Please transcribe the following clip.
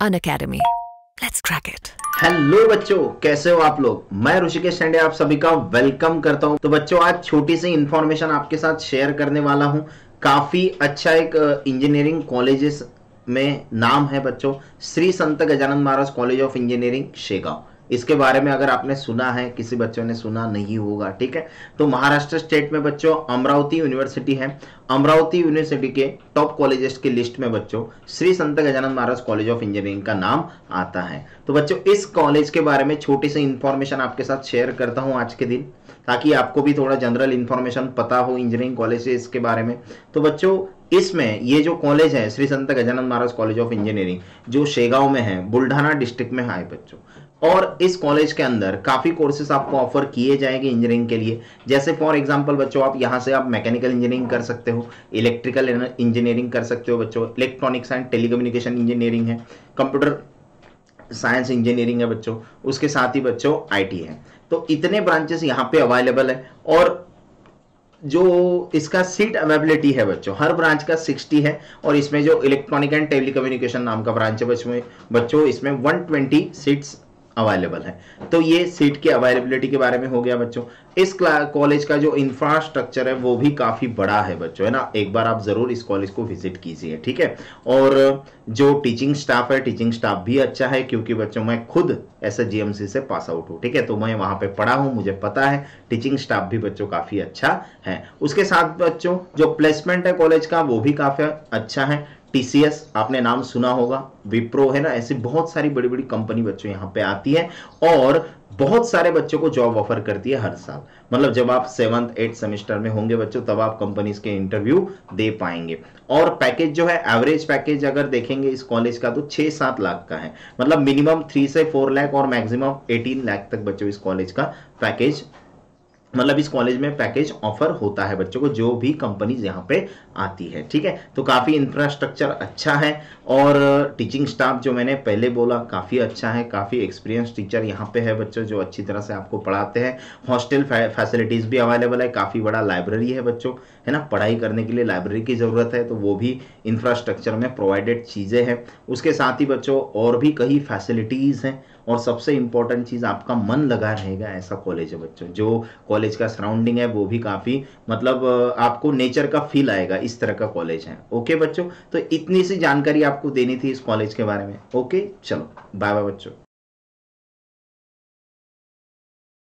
An academy let's crack it hello बच्चों। कैसे हो आप लोग? मैं ऋषिकेश शेंडे आप सभी का वेलकम करता हूँ। तो बच्चों, आज छोटी सी इंफॉर्मेशन आपके साथ शेयर करने वाला हूँ। काफ़ी अच्छा एक इंजीनियरिंग कॉलेजेस में नाम है बच्चों। Shri Sant Gajanand Maharaj college of engineering Shegaon. इसके बारे में अगर आपने सुना है, किसी बच्चों ने सुना नहीं होगा, ठीक है? तो महाराष्ट्र स्टेट में बच्चों, अमरावती यूनिवर्सिटी है। अमरावती यूनिवर्सिटी के टॉप कॉलेजेस की लिस्ट में बच्चों, Shri Sant Gajanand Maharaj college of engineering का नाम आता है। तो बच्चों, इस कॉलेज के बारे में छोटी सी इंफॉर्मेशन आपके साथ शेयर करता हूँ आज के दिन, ताकि आपको भी थोड़ा जनरल इंफॉर्मेशन पता हो इंजीनियरिंग कॉलेज के बारे में। तो बच्चों, इसमें ये जो कॉलेज है, Shri Sant Gajanand Maharaj college of engineering, जो शेगांव में है बुल्ढाना डिस्ट्रिक्ट में है बच्चों। और इस कॉलेज के अंदर काफ़ी कोर्सेज आपको ऑफ़र किए जाएँगे इंजीनियरिंग के लिए। जैसे फॉर एग्जांपल बच्चों, आप यहाँ से आप मैकेनिकल इंजीनियरिंग कर सकते हो इलेक्ट्रिकल इंजीनियरिंग कर सकते हो बच्चों। इलेक्ट्रॉनिक्स एंड टेलीकम्युनिकेशन इंजीनियरिंग है कंप्यूटर साइंस इंजीनियरिंग है बच्चों। उसके साथ ही बच्चों आईटी है। तो इतने ब्रांचेस यहाँ पे अवेलेबल है और जो इसका सीट अवेबिलिटी है बच्चों, हर ब्रांच का 60 है और इसमें जो इलेक्ट्रॉनिक एंड टेलीकम्युनिकेशन नाम का ब्रांच है बच्चों बच्चों, इसमें 120 सीट्स अवेलेबल है। तो ये सीट की अवेलेबिलिटी के बारे में हो गया बच्चों। इस कॉलेज का जो इंफ्रास्ट्रक्चर है, वो भी काफ़ी बड़ा है बच्चों, है ना? एक बार आप ज़रूर इस कॉलेज को विज़िट कीजिए, ठीक है? और जो टीचिंग स्टाफ है टीचिंग स्टाफ भी अच्छा है, क्योंकि बच्चों, मैं खुद एस जीएमसी से पास आउट हूँ, ठीक है? तो मैं वहाँ पे पढ़ा हूँ, मुझे पता है टीचिंग स्टाफ भी बच्चों काफ़ी अच्छा है। उसके साथ बच्चों, जो प्लेसमेंट है कॉलेज का, वो भी काफ़ी अच्छा है। टीसीएस आपने नाम सुना होगा विप्रो है ना, ऐसी बहुत सारी बड़ी बड़ी कंपनी बच्चों यहाँ पे आती है और बहुत सारे बच्चों को जॉब ऑफ़र करती है हर साल। मतलब जब आप सेवंथ एट सेमेस्टर में होंगे बच्चों, तब आप कंपनीज़ के इंटरव्यू दे पाएँगे। और पैकेज जो है एवरेज पैकेज अगर देखेंगे इस कॉलेज का तो छह सात लाख का है। मतलब मिनिमम थ्री से फोर लाख और मैक्सिमम एटीन लाख तक बच्चों इस कॉलेज का पैकेज मतलब इस कॉलेज में पैकेज ऑफ़र होता है बच्चों को, जो भी कंपनीज़ यहाँ पे आती है, ठीक है? तो काफ़ी इंफ्रास्ट्रक्चर अच्छा है और टीचिंग स्टाफ जो मैंने पहले बोला, काफ़ी अच्छा है, काफ़ी एक्सपीरियंस टीचर यहाँ पे है बच्चों, जो अच्छी तरह से आपको पढ़ाते हैं। हॉस्टल फैसिलिटीज़ भी अवेलेबल है, काफ़ी बड़ा लाइब्रेरी है बच्चों, है ना? पढ़ाई करने के लिए लाइब्रेरी की ज़रूरत है तो वो भी इंफ्रास्ट्रक्चर में प्रोवाइडेड चीज़ें हैं। उसके साथ ही बच्चों, और भी कई फैसिलिटीज़ हैं और सबसे इंपॉर्टेंट चीज़ आपका मन लगा रहेगा ऐसा कॉलेज है बच्चों। जो कॉलेज का सराउंडिंग है, वो भी काफ़ी मतलब आपको नेचर का फील आएगा, इस तरह का कॉलेज है। ओके बच्चों? तो इतनी सी जानकारी आपको देनी थी इस कॉलेज के बारे में। ओके चलो बाय बाय बच्चों।